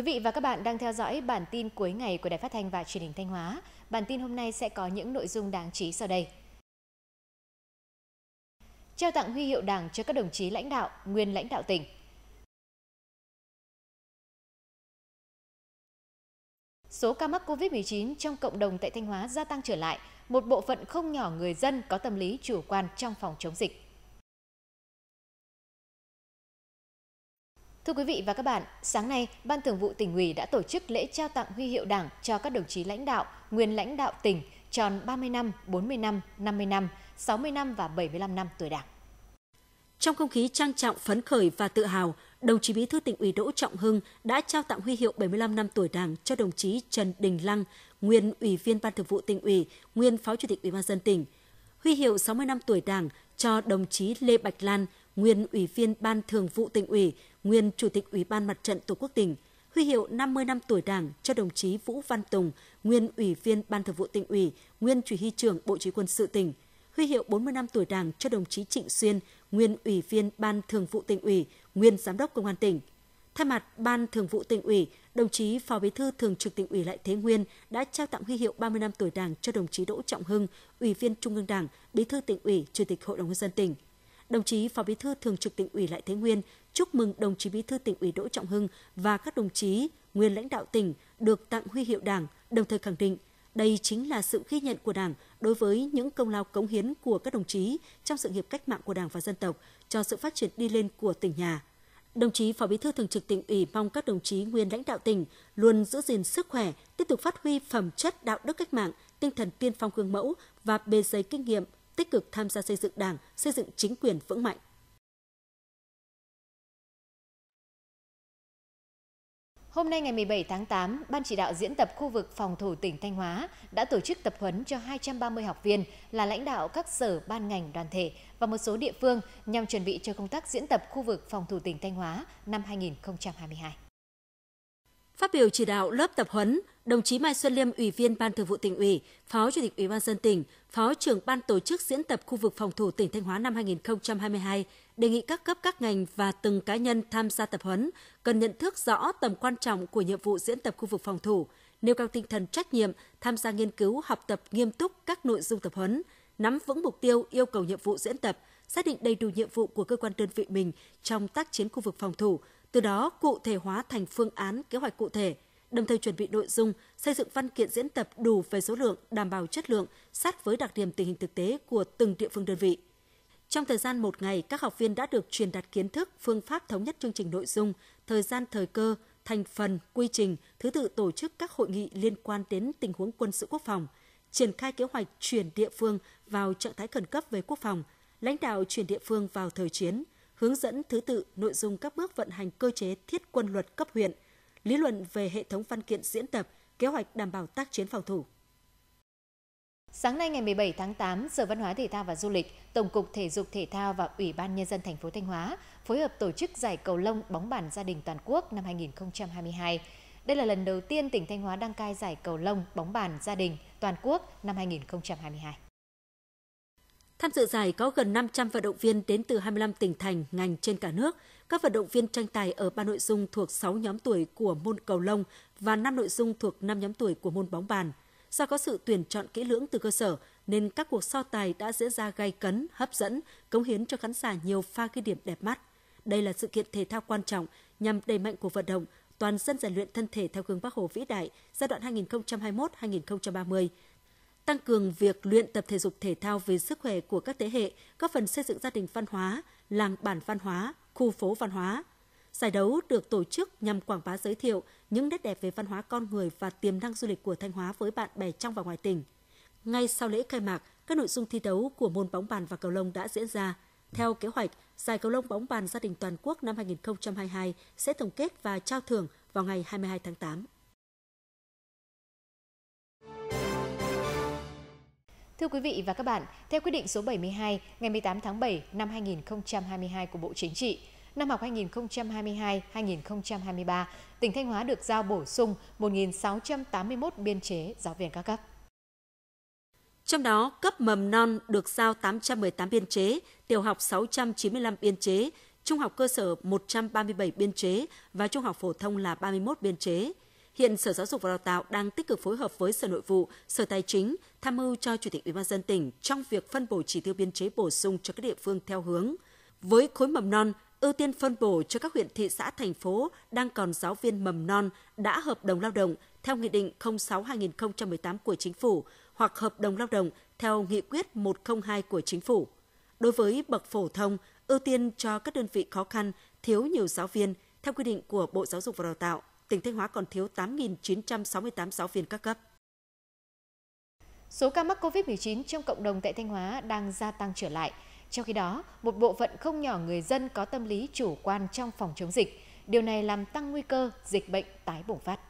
Quý vị và các bạn đang theo dõi bản tin cuối ngày của Đài Phát thanh và Truyền hình Thanh Hóa. Bản tin hôm nay sẽ có những nội dung đáng chú ý sau đây. Trao tặng huy hiệu Đảng cho các đồng chí lãnh đạo, nguyên lãnh đạo tỉnh. Số ca mắc COVID-19 trong cộng đồng tại Thanh Hóa gia tăng trở lại, một bộ phận không nhỏ người dân có tâm lý chủ quan trong phòng chống dịch. Thưa quý vị và các bạn, sáng nay, Ban Thường vụ tỉnh ủy đã tổ chức lễ trao tặng huy hiệu Đảng cho các đồng chí lãnh đạo, nguyên lãnh đạo tỉnh tròn 30 năm, 40 năm, 50 năm, 60 năm và 75 năm tuổi Đảng. Trong không khí trang trọng, phấn khởi và tự hào, đồng chí Bí thư tỉnh ủy Đỗ Trọng Hưng đã trao tặng huy hiệu 75 năm tuổi Đảng cho đồng chí Trần Đình Lăng, nguyên Ủy viên Ban Thường vụ tỉnh ủy, nguyên Phó Chủ tịch Ủy ban dân tỉnh. Huy hiệu 60 năm tuổi Đảng cho đồng chí Lê Bạch Lan, nguyên Ủy viên Ban Thường vụ tỉnh ủy, nguyên Chủ tịch Ủy ban Mặt trận Tổ quốc tỉnh. Huy hiệu 50 năm tuổi Đảng cho đồng chí Vũ Văn Tùng, nguyên Ủy viên Ban Thường vụ tỉnh ủy, nguyên chủ huy trưởng Bộ Chỉ quân sự tỉnh. Huy hiệu 40 năm tuổi Đảng cho đồng chí Trịnh Xuyên, nguyên Ủy viên Ban Thường vụ tỉnh ủy, nguyên Giám đốc Công an tỉnh. Thay mặt Ban Thường vụ tỉnh ủy, đồng chí Phó Bí thư Thường trực tỉnh ủy Lại Thế Nguyên đã trao tặng huy hiệu 30 năm tuổi Đảng cho đồng chí Đỗ Trọng Hưng, Ủy viên Trung ương Đảng, Bí thư tỉnh ủy, Chủ tịch Hội đồng nhân dân tỉnh. Đồng chí Phó Bí thư Thường trực tỉnh ủy Lại Thế Nguyên chúc mừng đồng chí Bí thư tỉnh ủy Đỗ Trọng Hưng và các đồng chí nguyên lãnh đạo tỉnh được tặng huy hiệu Đảng, đồng thời khẳng định đây chính là sự ghi nhận của Đảng đối với những công lao cống hiến của các đồng chí trong sự nghiệp cách mạng của Đảng và dân tộc cho sự phát triển đi lên của tỉnh nhà. Đồng chí Phó Bí thư Thường trực tỉnh ủy mong các đồng chí nguyên lãnh đạo tỉnh luôn giữ gìn sức khỏe, tiếp tục phát huy phẩm chất đạo đức cách mạng, tinh thần tiên phong gương mẫu và bề dày kinh nghiệm, tích cực tham gia xây dựng Đảng, xây dựng chính quyền vững mạnh. Hôm nay ngày 17 tháng 8, Ban chỉ đạo diễn tập khu vực phòng thủ tỉnh Thanh Hóa đã tổ chức tập huấn cho 230 học viên là lãnh đạo các sở ban ngành đoàn thể và một số địa phương nhằm chuẩn bị cho công tác diễn tập khu vực phòng thủ tỉnh Thanh Hóa năm 2022. Phát biểu chỉ đạo lớp tập huấn, đồng chí Mai Xuân Liêm, Ủy viên Ban Thường vụ tỉnh ủy, Phó Chủ tịch Ủy ban dân tỉnh, Phó trưởng Ban tổ chức diễn tập khu vực phòng thủ tỉnh Thanh Hóa năm 2022 đề nghị các cấp các ngành và từng cá nhân tham gia tập huấn cần nhận thức rõ tầm quan trọng của nhiệm vụ diễn tập khu vực phòng thủ, nêu cao tinh thần trách nhiệm, tham gia nghiên cứu, học tập nghiêm túc các nội dung tập huấn, nắm vững mục tiêu, yêu cầu nhiệm vụ diễn tập, xác định đầy đủ nhiệm vụ của cơ quan đơn vị mình trong tác chiến khu vực phòng thủ, từ đó cụ thể hóa thành phương án, kế hoạch cụ thể, đồng thời chuẩn bị nội dung, xây dựng văn kiện diễn tập đủ về số lượng, đảm bảo chất lượng, sát với đặc điểm tình hình thực tế của từng địa phương đơn vị. Trong thời gian một ngày, các học viên đã được truyền đạt kiến thức, phương pháp thống nhất chương trình nội dung, thời gian thời cơ, thành phần, quy trình, thứ tự tổ chức các hội nghị liên quan đến tình huống quân sự quốc phòng, triển khai kế hoạch chuyển địa phương vào trạng thái khẩn cấp về quốc phòng, lãnh đạo chuyển địa phương vào thời chiến, hướng dẫn thứ tự nội dung các bước vận hành cơ chế thiết quân luật cấp huyện, lý luận về hệ thống văn kiện diễn tập, kế hoạch đảm bảo tác chiến phòng thủ. Sáng nay ngày 17 tháng 8, Sở Văn hóa Thể thao và Du lịch, Tổng cục Thể dục Thể thao và Ủy ban nhân dân thành phố Thanh Hóa phối hợp tổ chức giải cầu lông bóng bàn gia đình toàn quốc năm 2022. Đây là lần đầu tiên tỉnh Thanh Hóa đăng cai giải cầu lông bóng bàn gia đình toàn quốc năm 2022. Tham dự giải có gần 500 vận động viên đến từ 25 tỉnh thành, ngành trên cả nước. Các vận động viên tranh tài ở ba nội dung thuộc 6 nhóm tuổi của môn cầu lông và 5 nội dung thuộc 5 nhóm tuổi của môn bóng bàn. Do có sự tuyển chọn kỹ lưỡng từ cơ sở, nên các cuộc so tài đã diễn ra gay cấn, hấp dẫn, cống hiến cho khán giả nhiều pha ghi điểm đẹp mắt. Đây là sự kiện thể thao quan trọng nhằm đẩy mạnh cuộc vận động, toàn dân rèn luyện thân thể theo gương Bắc Hồ vĩ đại giai đoạn 2021-2030, tăng cường việc luyện tập thể dục thể thao về sức khỏe của các thế hệ, góp phần xây dựng gia đình văn hóa, làng bản văn hóa, khu phố văn hóa. Giải đấu được tổ chức nhằm quảng bá giới thiệu những nét đẹp về văn hóa con người và tiềm năng du lịch của Thanh Hóa với bạn bè trong và ngoài tỉnh. Ngay sau lễ khai mạc, các nội dung thi đấu của môn bóng bàn và cầu lông đã diễn ra. Theo kế hoạch, giải cầu lông bóng bàn gia đình toàn quốc năm 2022 sẽ tổng kết và trao thưởng vào ngày 22 tháng 8. Thưa quý vị và các bạn, theo quyết định số 72 ngày 18 tháng 7 năm 2022 của Bộ Chính trị, năm học 2022-2023, tỉnh Thanh Hóa được giao bổ sung 1.681 biên chế giáo viên các cấp. Trong đó, cấp mầm non được giao 818 biên chế, tiểu học 695 biên chế, trung học cơ sở 137 biên chế và trung học phổ thông là 31 biên chế. Hiện Sở Giáo dục và Đào tạo đang tích cực phối hợp với Sở Nội vụ, Sở Tài chính tham mưu cho Chủ tịch Ủy ban dân tỉnh trong việc phân bổ chỉ tiêu biên chế bổ sung cho các địa phương theo hướng với khối mầm non ưu tiên phân bổ cho các huyện thị xã thành phố đang còn giáo viên mầm non đã hợp đồng lao động theo Nghị định 06-2018 của Chính phủ hoặc hợp đồng lao động theo Nghị quyết 102 của Chính phủ. Đối với bậc phổ thông, ưu tiên cho các đơn vị khó khăn, thiếu nhiều giáo viên theo quy định của Bộ Giáo dục và Đào tạo. Tỉnh Thanh Hóa còn thiếu 8.968 giáo viên các cấp. Số ca mắc COVID-19 trong cộng đồng tại Thanh Hóa đang gia tăng trở lại. Trong khi đó, một bộ phận không nhỏ người dân có tâm lý chủ quan trong phòng chống dịch. Điều này làm tăng nguy cơ dịch bệnh tái bùng phát.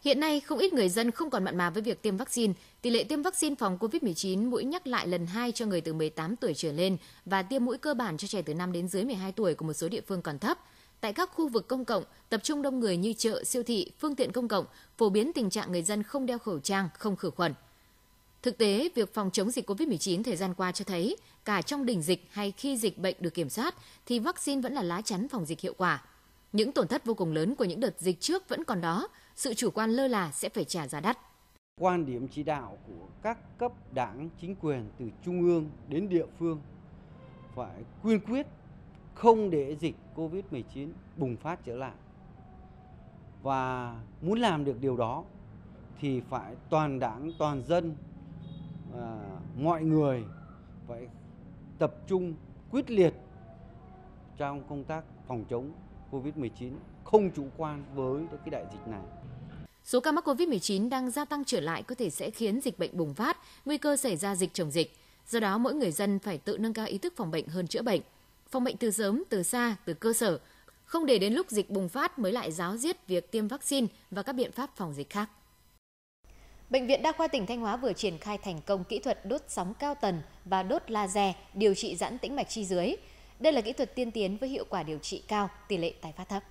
Hiện nay, không ít người dân không còn mặn mà với việc tiêm vaccine. Tỷ lệ tiêm vaccine phòng COVID-19 mũi nhắc lại lần 2 cho người từ 18 tuổi trở lên và tiêm mũi cơ bản cho trẻ từ 5 đến dưới 12 tuổi của một số địa phương còn thấp. Tại các khu vực công cộng, tập trung đông người như chợ, siêu thị, phương tiện công cộng, phổ biến tình trạng người dân không đeo khẩu trang, không khử khuẩn. Thực tế, việc phòng chống dịch COVID-19 thời gian qua cho thấy, cả trong đỉnh dịch hay khi dịch bệnh được kiểm soát, thì vaccine vẫn là lá chắn phòng dịch hiệu quả. Những tổn thất vô cùng lớn của những đợt dịch trước vẫn còn đó, sự chủ quan lơ là sẽ phải trả giá đắt. Quan điểm chỉ đạo của các cấp đảng, chính quyền từ trung ương đến địa phương phải quyên quyết không để dịch COVID-19 bùng phát trở lại. Và muốn làm được điều đó thì phải toàn đảng, toàn dân, à, mọi người phải tập trung quyết liệt trong công tác phòng chống COVID-19, không chủ quan với cái đại dịch này. Số ca mắc COVID-19 đang gia tăng trở lại có thể sẽ khiến dịch bệnh bùng phát, nguy cơ xảy ra dịch chồng dịch. Do đó, mỗi người dân phải tự nâng cao ý thức phòng bệnh hơn chữa bệnh. Phòng bệnh từ sớm, từ xa, từ cơ sở, không để đến lúc dịch bùng phát mới lại giáo diết việc tiêm vaccine và các biện pháp phòng dịch khác. Bệnh viện Đa khoa tỉnh Thanh Hóa vừa triển khai thành công kỹ thuật đốt sóng cao tần và đốt laser điều trị giãn tĩnh mạch chi dưới. Đây là kỹ thuật tiên tiến với hiệu quả điều trị cao, tỷ lệ tái phát thấp.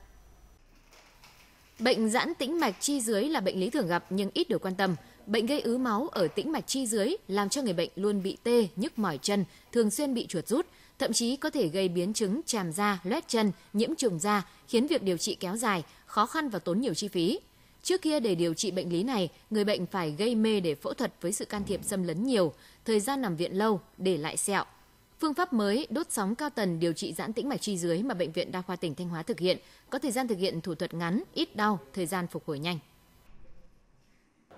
Bệnh giãn tĩnh mạch chi dưới là bệnh lý thường gặp nhưng ít được quan tâm. Bệnh gây ứ máu ở tĩnh mạch chi dưới làm cho người bệnh luôn bị tê, nhức mỏi chân, thường xuyên bị chuột rút, thậm chí có thể gây biến chứng tràm da, loét chân, nhiễm trùng da, khiến việc điều trị kéo dài, khó khăn và tốn nhiều chi phí. Trước kia để điều trị bệnh lý này, người bệnh phải gây mê để phẫu thuật với sự can thiệp xâm lấn nhiều, thời gian nằm viện lâu, để lại sẹo. Phương pháp mới đốt sóng cao tần điều trị giãn tĩnh mạch chi dưới mà bệnh viện Đa khoa tỉnh Thanh Hóa thực hiện có thời gian thực hiện thủ thuật ngắn, ít đau, thời gian phục hồi nhanh.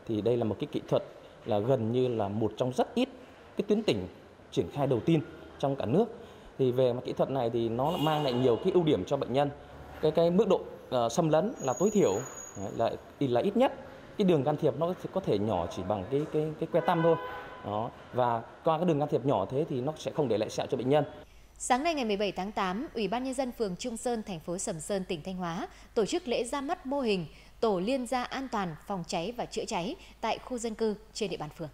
Thì đây là một cái kỹ thuật là gần như là một trong rất ít cái tuyến tỉnh triển khai đầu tiên trong cả nước. Thì về mặt kỹ thuật này thì nó mang lại nhiều cái ưu điểm cho bệnh nhân. Cái cái mức độ uh, xâm lấn là tối thiểu là là ít nhất cái đường can thiệp nó có thể nhỏ chỉ bằng cái cái cái que tăm thôi đó và qua cái đường can thiệp nhỏ thế thì nó sẽ không để lại sẹo cho bệnh nhân Sáng nay ngày 17 tháng 8, Ủy ban nhân dân phường Trung Sơn, thành phố Sầm Sơn, tỉnh Thanh Hóa tổ chức lễ ra mắt mô hình tổ liên gia an toàn phòng cháy và chữa cháy tại khu dân cư trên địa bàn phường.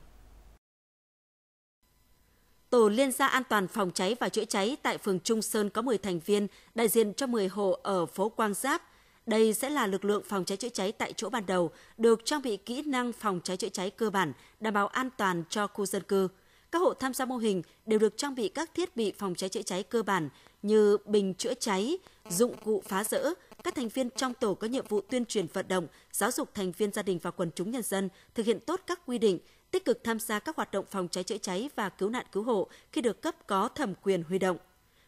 Tổ liên gia an toàn phòng cháy và chữa cháy tại phường Trung Sơn có 10 thành viên, đại diện cho 10 hộ ở phố Quang Giáp, đây sẽ là lực lượng phòng cháy chữa cháy tại chỗ ban đầu, được trang bị kỹ năng phòng cháy chữa cháy cơ bản, đảm bảo an toàn cho khu dân cư. Các hộ tham gia mô hình đều được trang bị các thiết bị phòng cháy chữa cháy cơ bản như bình chữa cháy, dụng cụ phá rỡ. Các thành viên trong tổ có nhiệm vụ tuyên truyền vận động, giáo dục thành viên gia đình và quần chúng nhân dân thực hiện tốt các quy định, tích cực tham gia các hoạt động phòng cháy chữa cháy và cứu nạn cứu hộ khi được cấp có thẩm quyền huy động.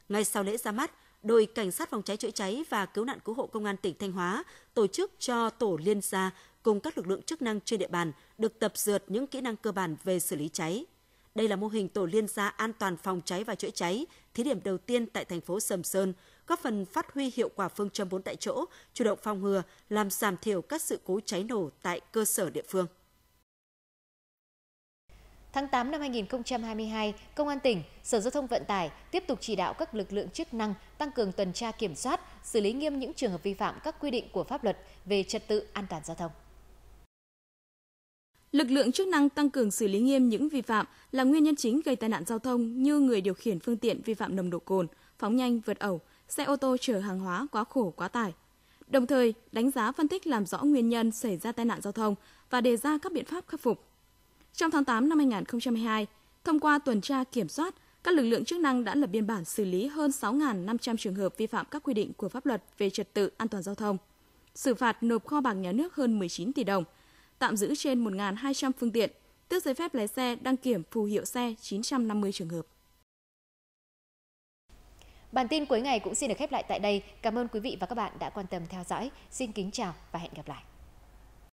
Ngay sau lễ ra mắt, đội cảnh sát phòng cháy chữa cháy và cứu nạn cứu hộ công an tỉnh Thanh Hóa tổ chức cho tổ liên gia cùng các lực lượng chức năng trên địa bàn được tập dượt những kỹ năng cơ bản về xử lý cháy. Đây là mô hình tổ liên gia an toàn phòng cháy và chữa cháy, thí điểm đầu tiên tại thành phố Sầm Sơn, góp phần phát huy hiệu quả phương châm bốn tại chỗ, chủ động phòng ngừa, làm giảm thiểu các sự cố cháy nổ tại cơ sở địa phương. Tháng 8 năm 2022, Công an tỉnh, Sở Giao thông Vận tải tiếp tục chỉ đạo các lực lượng chức năng tăng cường tuần tra kiểm soát, xử lý nghiêm những trường hợp vi phạm các quy định của pháp luật về trật tự an toàn giao thông. Lực lượng chức năng tăng cường xử lý nghiêm những vi phạm là nguyên nhân chính gây tai nạn giao thông như người điều khiển phương tiện vi phạm nồng độ cồn, phóng nhanh, vượt ẩu, xe ô tô chở hàng hóa quá khổ quá tải. Đồng thời, đánh giá phân tích làm rõ nguyên nhân xảy ra tai nạn giao thông và đề ra các biện pháp khắc phục. Trong tháng 8 năm 2022, thông qua tuần tra kiểm soát, các lực lượng chức năng đã lập biên bản xử lý hơn 6.500 trường hợp vi phạm các quy định của pháp luật về trật tự an toàn giao thông. Xử phạt nộp kho bạc nhà nước hơn 19 tỷ đồng, tạm giữ trên 1.200 phương tiện, tước giấy phép lái xe đăng kiểm phù hiệu xe 950 trường hợp. Bản tin cuối ngày cũng xin được khép lại tại đây. Cảm ơn quý vị và các bạn đã quan tâm theo dõi. Xin kính chào và hẹn gặp lại.